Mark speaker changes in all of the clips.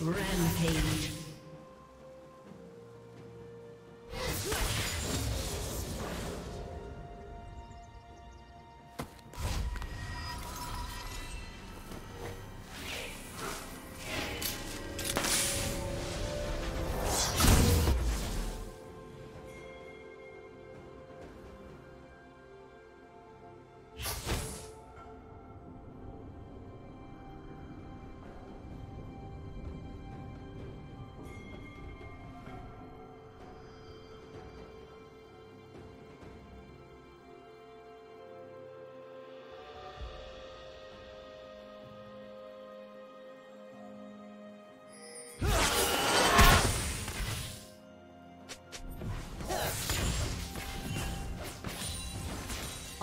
Speaker 1: Rampage.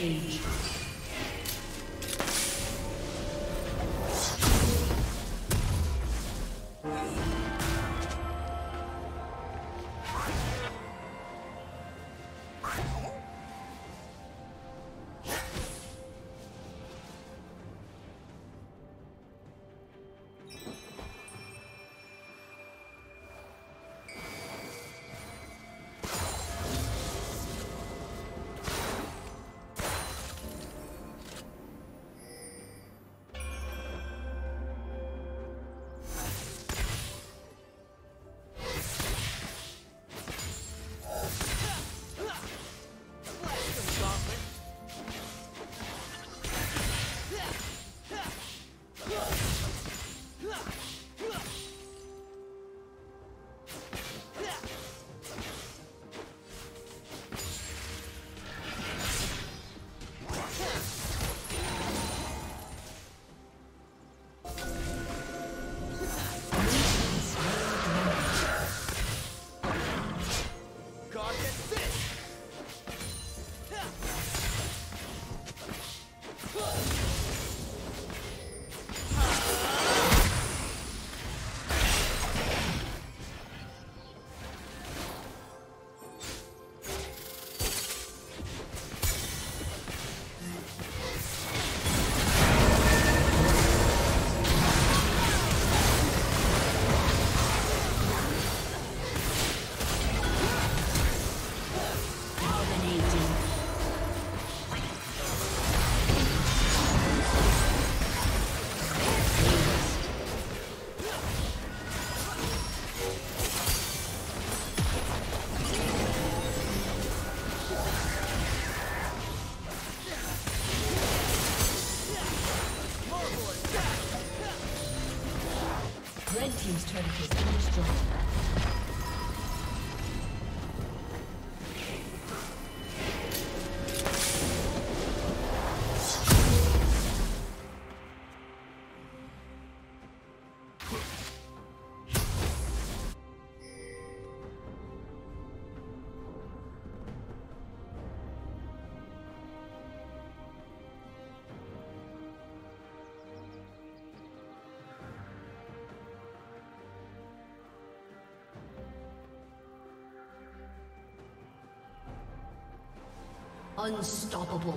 Speaker 1: Rampage. Unstoppable.